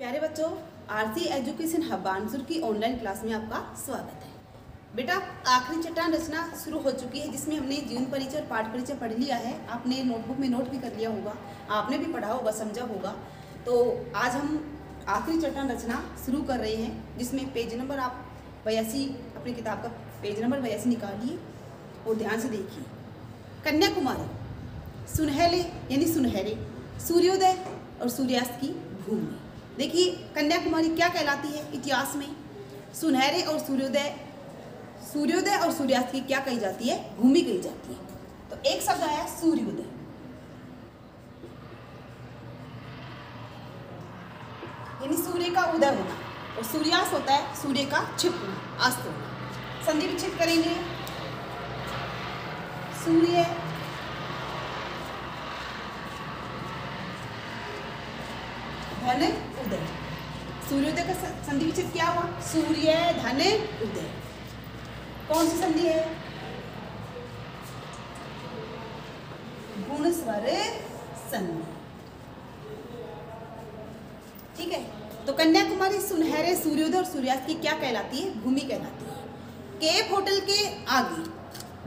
प्यारे बच्चों RC education hub की ऑनलाइन क्लास में आपका स्वागत है। बेटा, आखिरी चट्टान रचना शुरू हो चुकी है, जिसमें हमने जीवन परिचय और पाठ परिचय पढ़ लिया है। आपने नोटबुक में नोट भी कर लिया होगा, आपने भी पढ़ा होगा, समझा होगा। तो आज हम आखिरी चट्टान रचना शुरू कर रहे हैं, जिसमें पेज नंबर आप बयासी, अपनी किताब का पेज नंबर बयासी निकालिए और ध्यान से देखिए। कन्याकुमारी सुनहले यानी सुनहरे, सूर्योदय और सूर्यास्त की भूमि। देखिए, कन्याकुमारी क्या कहलाती है इतिहास में? सुनहरे और सूर्योदय सूर्योदय और सूर्यास्त की क्या कही जाती है? भूमि कही जाती है। तो एक शब्द आया, सूर्योदय। यानी सूर्य का उदय होना और सूर्यास्त होता है, सूर्य का छिपना अस्त होना। संधि विच्छेद करेंगे। सूर्य। धन संधि विच्छेद क्या हुआ? सूर्य, धन, उदय। कौन सी संधि है? गुण स्वर संधि। ठीक है? तो कन्याकुमारी सुनहरे सूर्योदय और सूर्यास्त की क्या कहलाती है? भूमि कहलाती है। केप होटल के आगे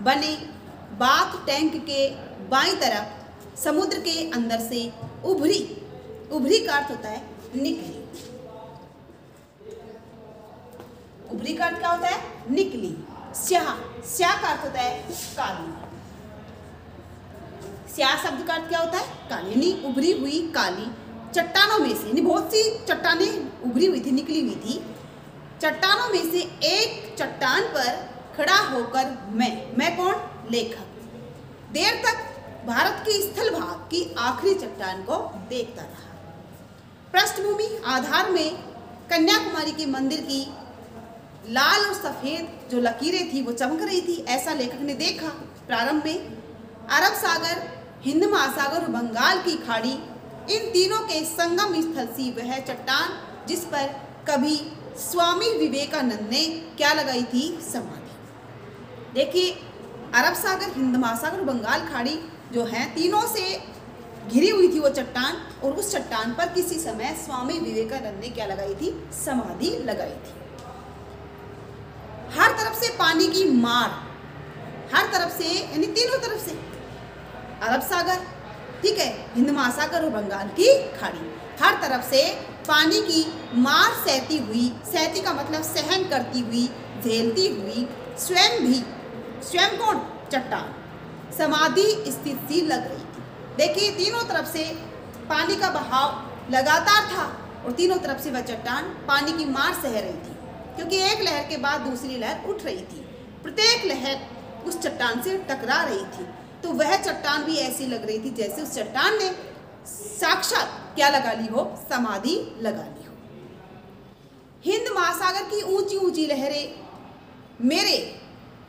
बने बाथ टैंक के बाईं तरफ़ समुद्र के अंदर से उभरी उभरी का अर्थ होता है निकली। उभरी का अर्थ क्या होता है? निकली। स्याह। स्याह का अर्थ होता है काली। स्याह शब्द का अर्थ क्या होता है? काली। यानी उभरी हुई काली। चट्टानों में से, यानी बहुत सी चट्टानें उभरी हुई थी, निकली हुई थी। चट्टानों में से एक चट्टान पर खड़ा होकर मैं। मैं कौन? लेखक। देर तक भारत के स्थल भाग की आखिरी चट्टान को देखता रहा। पृष्ठभूमि, आधार में कन्याकुमारी के मंदिर की लाल और सफ़ेद जो लकीरें थी, वो चमक रही थी, ऐसा लेखक ने देखा। प्रारंभ में, अरब सागर, हिंद महासागर और बंगाल की खाड़ी, इन तीनों के संगम स्थल सी वह चट्टान, जिस पर कभी स्वामी विवेकानंद ने क्या लगाई थी? समाधि। देखिए, अरब सागर, हिंद महासागर और बंगाल खाड़ी जो है, तीनों से घिरी हुई थी वो चट्टान, और उस चट्टान पर किसी समय स्वामी विवेकानंद ने क्या लगाई थी? समाधि लगाई थी। हर तरफ़ से पानी की मार, हर तरफ़ से, यानी तीनों तरफ़ से। अरब सागर, ठीक है, हिंद महासागर और बंगाल की खाड़ी। हर तरफ़ से पानी की मार सहती हुई, सहती का मतलब सहन करती हुई, झेलती हुई, स्वयं भी, स्वयं कौन? चट्टान। समाधि स्थित लग रही थी। देखिए, तीनों तरफ़ से पानी का बहाव लगातार था और तीनों तरफ़ से वह चट्टान पानी की मार सह रही थी। क्योंकि एक लहर के बाद दूसरी लहर उठ रही थी। प्रत्येक लहर उस चट्टान से टकरा रही थी। तो वह चट्टान भी ऐसी लग रही थी जैसे उस चट्टान ने साक्षात क्या लगा ली हो? समाधि लगा ली हो। हिंद महासागर की ऊँची ऊँची लहरें मेरे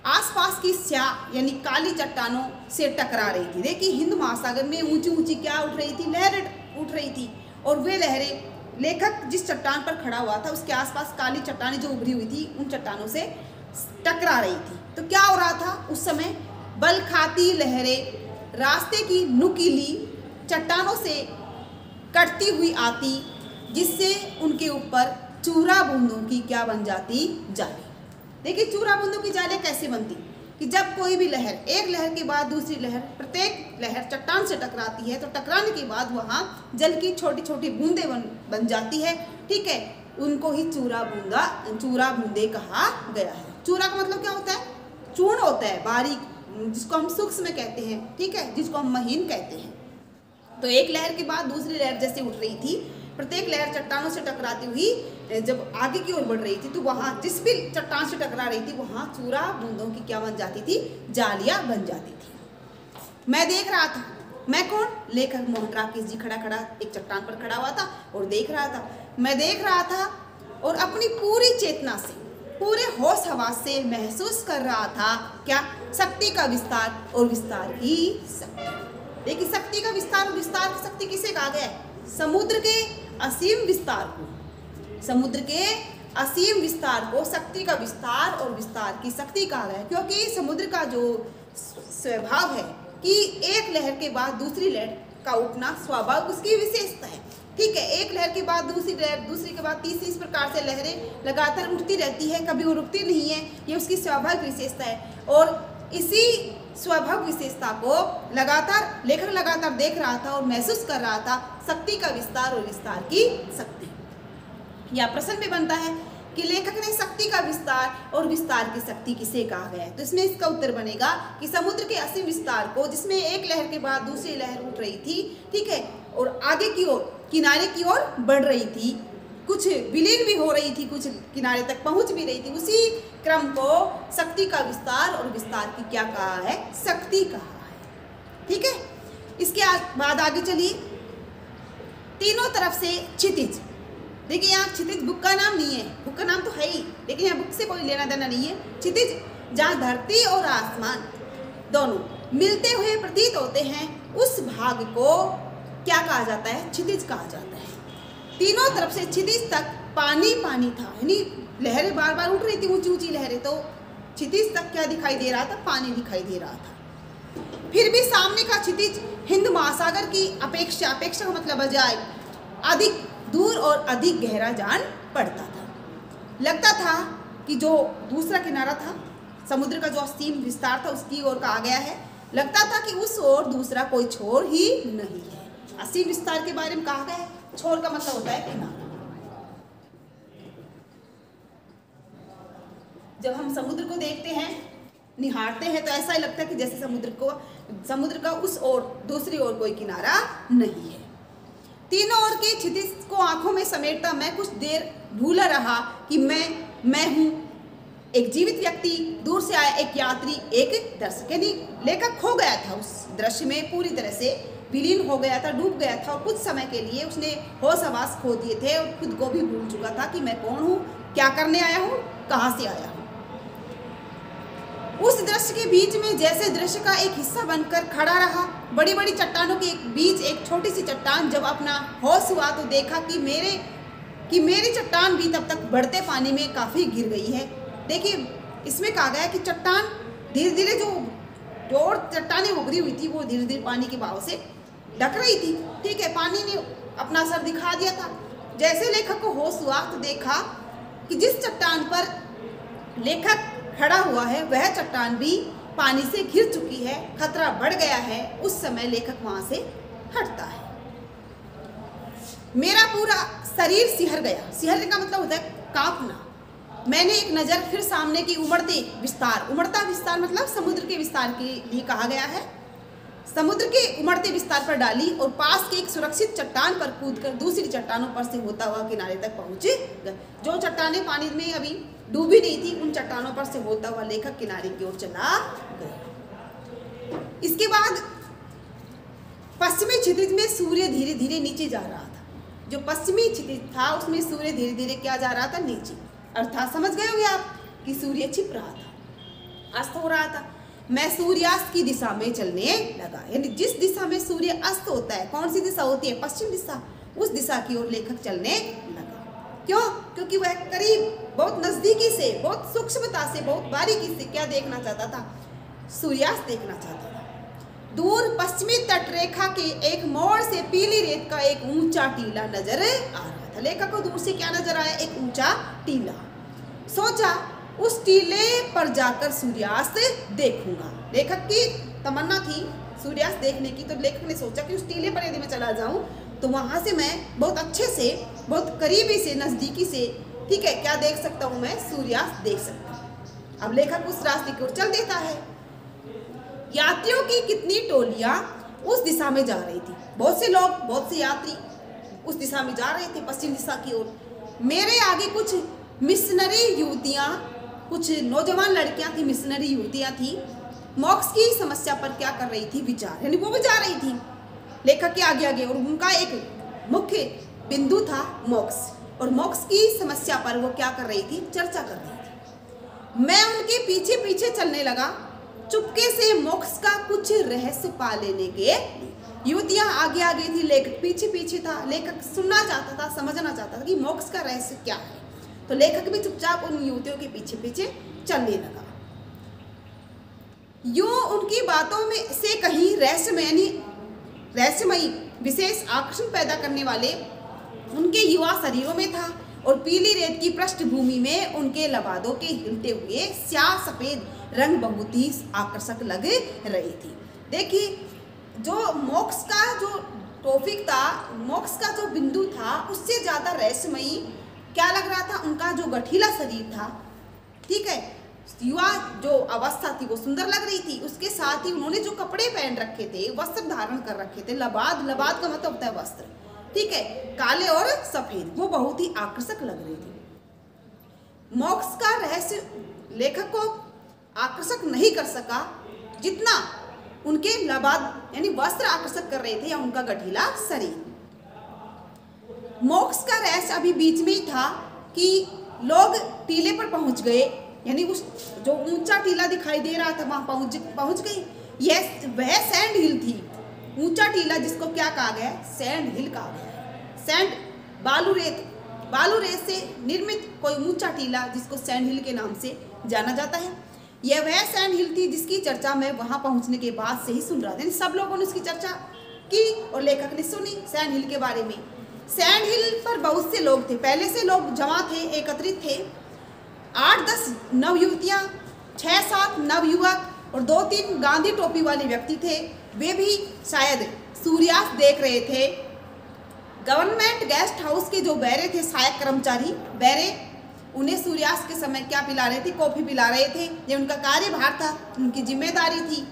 आसपास की स्याह यानी काली चट्टानों से टकरा रही थी। देखिए, हिंद महासागर में ऊँची ऊँची क्या उठ रही थी? लहरें उठ रही थी और वे लहरें लेखक जिस चट्टान पर खड़ा हुआ था, उसके आसपास काली चट्टानें जो उभरी हुई थी, उन चट्टानों से टकरा रही थी। तो क्या हो रहा था? उस समय बल खाती लहरें रास्ते की नुकीली चट्टानों से कटती हुई आती, जिससे उनके ऊपर चूरा बूंदों की क्या बन जाती जाली। देखिए चूरा बूंदों की जालियाँ कैसे बनती? कि जब कोई भी लहर, एक लहर के बाद दूसरी लहर, प्रत्येक लहर चट्टान से टकराती है तो टकराने के बाद वहाँ जल की छोटी छोटी बूंदे बन बन जाती है। ठीक है? उनको ही चूरा बूंदा, चूरा बूंदे कहा गया है। चूरा का मतलब क्या होता है? चूर्ण होता है, बारीक, जिसको हम सूक्ष्म कहते हैं। ठीक है? जिसको हम महीन कहते हैं। तो एक लहर के बाद दूसरी लहर जैसे उठ रही थी प्रत्येक लहर चट्टानों से टकराती हुई जब आगे की ओर बढ़ रही थी तो वहाँ जिस भी चट्टान से टकरा रही थी, वहाँ चूरा बूंदों की क्या बन जाती थी? जालियाँ बन जाती थी। मैं देख रहा था। मैं कौन? लेखक मोहन राकेश जी खड़ा खड़ा एक चट्टान पर खड़ा हुआ था और देख रहा था। मैं देख रहा था और अपनी पूरी चेतना से, पूरे होश हवास से महसूस कर रहा था। क्या? शक्ति का विस्तार और विस्तार की शक्ति। देखिए, शक्ति का विस्तार और विस्तार की शक्ति किसे कहा गया है? समुद्र के असीम विस्तार को। समुद्र के असीम विस्तार को, शक्ति का विस्तार और विस्तार की शक्ति कहा गया है, क्योंकि समुद्र का जो स्वभाव है कि एक लहर के बाद दूसरी लहर का उठना स्वाभाविक, उसकी विशेषता है। ठीक है, एक लहर के बाद दूसरी लहर, दूसरी के बाद तीसरी, इस प्रकार से लहरें लगातार उठती रहती है, कभी वो रुकती नहीं है, ये उसकी स्वाभाविक विशेषता है। और इसी स्वाभाविक विशेषता को लगातार लेखक लगातार देख रहा था और महसूस कर रहा था शक्ति का विस्तार और विस्तार की शक्ति। या प्रश्न भी बनता है कि लेखक ने शक्ति का विस्तार और विस्तार की शक्ति किसे कहा गया है? तो इसमें इसका उत्तर बनेगा कि समुद्र के असीम विस्तार को, जिसमें एक लहर के बाद दूसरी लहर उठ रही थी, ठीक है, और आगे की ओर, किनारे की ओर बढ़ रही थी। कुछ विलीन भी हो रही थी, कुछ किनारे तक पहुँच भी रही थी। उसी क्रम को शक्ति का विस्तार और विस्तार की क्या कहा है? शक्ति कहा है। ठीक है? इसके बाद आगे चलिए। तीनों तरफ़ से क्षितिज। देखिए यहाँ क्षितिज बुक का नाम नहीं है। बुक का नाम तो है ही, लेकिन यहाँ बुक से कोई लेना देना नहीं है। क्षितिज, जहाँ धरती और आसमान दोनों मिलते हुए प्रतीत होते हैं, उस भाग को क्या कहा जाता है? क्षितिज कहा जाता है। तीनों तरफ़ से क्षितिज तक पानी पानी था। यानी लहरें बार बार उठ रही थी ऊँची ऊँची लहरें तो क्षितिज तक क्या दिखाई दे रहा था? पानी दिखाई दे रहा था। फिर भी सामने का क्षितिज हिंद महासागर की अपेक्षा अपेक्षा का मतलब बजाय अधिक दूर और अधिक गहरा जान पड़ता था। लगता था कि जो दूसरा किनारा था, समुद्र का जो असीम विस्तार था, उसकी ओर कहा गया है। लगता था कि उस ओर दूसरा कोई छोर ही नहीं है। असीम विस्तार के बारे में कहा गया है, छोर का मतलब होता है किनारा। जब हम समुद्र को देखते हैं, निहारते हैं तो ऐसा ही लगता है कि जैसे समुद्र को, समुद्र का उस ओर, दूसरी ओर कोई किनारा नहीं है। तीनों ओर के क्षितिज को आँखों में समेटता मैं कुछ देर भूला रहा कि मैं मैं हूँ एक जीवित व्यक्ति, दूर से आया एक यात्री, एक दर्शक यानी लेखक खो गया था उस दृश्य में, पूरी तरह से विलीन हो गया था, डूब गया था और कुछ समय के लिए उसने होश आवास खो दिए थे और खुद को भी भूल चुका था कि मैं कौन हूँ, क्या करने आया हूँ, कहाँ से आया। उस दृश्य के बीच में जैसे दृश्य का एक हिस्सा बनकर खड़ा रहा। बड़ी बड़ी चट्टानों के बीच एक छोटी सी चट्टान जब अपना होश हुआ तो देखा कि मेरे, कि मेरी चट्टान भी तब तक बढ़ते पानी में काफ़ी गिर गई है। देखिए, इसमें कहा गया कि चट्टान धीरे धीरे जो जो और चट्टानें उभरी हुई थी वो धीरे धीरे पानी के भाव से ढक रही थी। ठीक है, पानी ने अपना सर दिखा दिया था। जैसे लेखक को होश हुआ तो देखा कि जिस चट्टान पर लेखक खड़ा हुआ है, वह चट्टान भी पानी से घिर चुकी है, खतरा बढ़ गया है, उस समय लेखक वहाँ से हटता है। मेरा पूरा शरीर सिहर गया। सिहरने का मतलब होता है कांपना। मैंने एक नज़र फिर सामने की उमड़ते विस्तार। उमड़ता विस्तार मतलब समुद्र के विस्तार के लिए कहा गया है। समुद्र के उमड़ते विस्तार पर डाली और पास के एक सुरक्षित चट्टान पर कूदकर दूसरी चट्टानों पर से होता हुआ किनारे तक पहुँचे जो चट्टानें पानी में अभी डूबी नहीं थी, उन चट्टानों पर से होता हुआ लेखक किनारे की ओर चला गया। इसके बाद पश्चिमी क्षितिज में सूर्य धीरे धीरे नीचे जा रहा था। जो पश्चिमी क्षितिज था, उसमें सूर्य धीरे धीरे क्या जा रहा था? नीचे। अर्थात समझ गए होंगे आप कि सूर्य छिप रहा था, अस्त हो रहा था। मैं सूर्यास्त की दिशा में चलने लगा। यानी जिस दिशा में सूर्य अस्त होता है, कौन सी दिशा होती है? पश्चिम दिशा। उस दिशा की ओर लेखक चलने क्यों? क्योंकि वह करीब, बहुत नजदीकी से, बहुत सूक्ष्मता से, बहुत बारीकी से क्या देखना चाहता था? सूर्यास्त देखना चाहता था। दूर पश्चिमी तट रेखा के एक मोड़ से पीली रेत का एक ऊँचा टीला नज़र आ रहा था। लेखक को दूर से क्या नज़र आया? एक ऊँचा टीला। सोचा, उस टीले पर जाकर सूर्यास्त देखूँगा। लेखक की तमन्ना थी सूर्यास्त देखने की तो लेखक ने सोचा कि उस टीले पर यदि मैं चला जाऊँ तो वहाँ से मैं बहुत अच्छे से, बहुत करीबी से, नज़दीकी से, ठीक है, क्या देख सकता हूँ मैं? सूर्यास्त देख सकता हूँ। अब लेखक उस रास्ते की ओर चल देता है। यात्रियों की कितनी टोलियाँ उस दिशा में जा रही थी। बहुत से लोग, बहुत से यात्री उस दिशा में जा रहे थे, पश्चिम दिशा की ओर। मेरे आगे कुछ मिशनरी युवतियाँ, कुछ नौजवान लड़कियाँ थी, मिशनरी युवतियाँ थी। मॉक्स की समस्या पर क्या कर रही थी? विचार, यानी वो भी जा रही थी। लेखक के आगे आगे, और उनका एक मुख्य बिंदु था मोक्स और मोक्स की समस्या पर वो क्या कर रही थी? चर्चा कर रही थी। मैं उनके पीछे पीछे चलने लगा। चुपके से मोक्स का कुछ रहस्य पा लेने के युवतियाँ आगे आगे थी लेखक पीछे पीछे था। लेखक सुनना चाहता था, समझना चाहता था कि मोक्ष का रहस्य क्या है। तो लेखक भी चुपचाप उन युवतियों के पीछे पीछे चलने लगा। यो उनकी बातों में से कहीं रहस्यमय रहस्यमयी, विशेष आकर्षण पैदा करने वाले उनके युवा शरीरों में था और पीली रेत की पृष्ठभूमि में उनके लबादों के हिलते हुए स्याह सफ़ेद रंग बहुत ही आकर्षक लग रही थी। देखिए, जो मोक्ष का जो टॉपिक था, मोक्ष का जो बिंदु था, उससे ज़्यादा रहस्यमयी क्या लग रहा था? उनका जो गठीला शरीर था। ठीक है युवा जो अवस्था थी वो सुंदर लग रही थी। उसके साथ ही उन्होंने जो कपड़े पहन रखे थे, वस्त्र धारण कर रखे थे। लबाद लबाद का मतलब होता है वस्त्र। ठीक है, काले और सफ़ेद, वो बहुत ही आकर्षक लग रही थी। मोक्ष का रहस्य लेखक को आकर्षक नहीं कर सका, जितना उनके लबाद, यानी वस्त्र आकर्षक कर रहे थे या उनका गठीला शरीर। मोक्ष का रहस्य अभी बीच में ही था कि लोग टीले पर पहुँच गए यानी उस जो ऊँचा टीला दिखाई दे रहा था, वहाँ पहुँच पहुँच गई। यह वह सैंड हिल थी। ऊँचा टीला जिसको क्या कहा गया सैंड हिल कहा गया सैंड बालू रेत बालू रेत से निर्मित कोई ऊँचा टीला जिसको सैंड हिल के नाम से जाना जाता है। यह वह सैंड हिल थी जिसकी चर्चा मैं वहाँ पहुँचने के बाद से ही सुन रहा था। सब लोगों ने उसकी चर्चा की और लेखक ने सुनी सैंड हिल के बारे में। सैंड हिल पर बहुत से लोग थे। पहले से लोग जमा थे, एकत्रित थे। आठ, दस नव युवतियाँ छः सात नव युवक और दो, तीन गांधी टोपी वाले व्यक्ति थे। वे भी शायद सूर्यास्त देख रहे थे। गवर्नमेंट गेस्ट हाउस के जो बैरे थे, सहायक कर्मचारी बैरे उन्हें सूर्यास्त के समय क्या पिला रहे थे? कॉफ़ी पिला रहे थे। ये उनका कार्यभार था, उनकी ज़िम्मेदारी थी।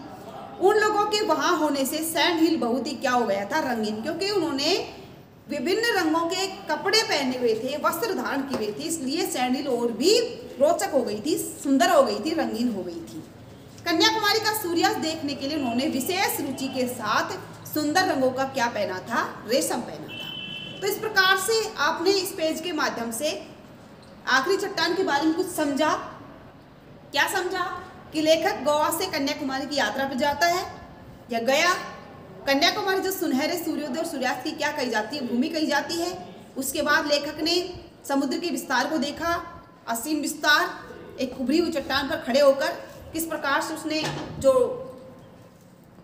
उन लोगों के वहाँ होने से सैंड हिल बहुत ही क्या हो गया था, रंगीन, क्योंकि उन्होंने विभिन्न रंगों के कपड़े पहने हुए थे, वस्त्र धारण किए हुए थे, इसलिए सैंड हिल और भी रोचक हो गई थी, सुंदर हो गई थी, रंगीन हो गई थी। कन्याकुमारी का सूर्यास्त देखने के लिए उन्होंने विशेष रुचि के साथ सुंदर रंगों का क्या पहना था? रेशम पहना था। तो इस प्रकार से आपने इस पेज के माध्यम से आखिरी चट्टान के बारे में कुछ समझा? क्या समझा कि लेखक गोवा से कन्याकुमारी की यात्रा पर जाता है या गया? कन्याकुमारी जो सुनहरे सूर्योदय और सूर्यास्त की क्या कही जाती है, भूमि कही जाती है? उसके बाद लेखक ने समुद्र के विस्तार को देखा असीम विस्तार एक उभरी हुई चट्टान पर खड़े होकर किस प्रकार से उसने जो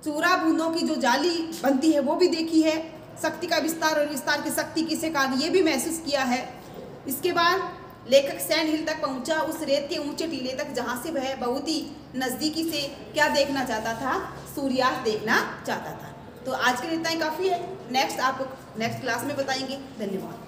चूरा बूंदों की जो जाली बनती है वो भी देखी है, शक्ति का विस्तार और विस्तार की शक्ति किसे कहा, ये भी महसूस किया है। इसके बाद लेखक सैंड हिल तक पहुँचा उस रेत के ऊँचे टीले तक जहाँ से वह बहुत ही नज़दीकी से क्या देखना चाहता था, सूर्यास्त देखना चाहता था। तो आज के लिए इतना ही काफ़ी है। नेक्स्ट आप नेक्स्ट क्लास में बताएँगे। धन्यवाद।